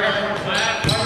Vai,